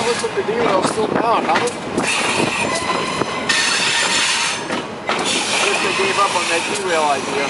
I looked up to do and I was still down. I was... I gave up on that derail idea.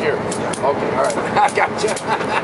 Here. Okay, all right. I gotcha.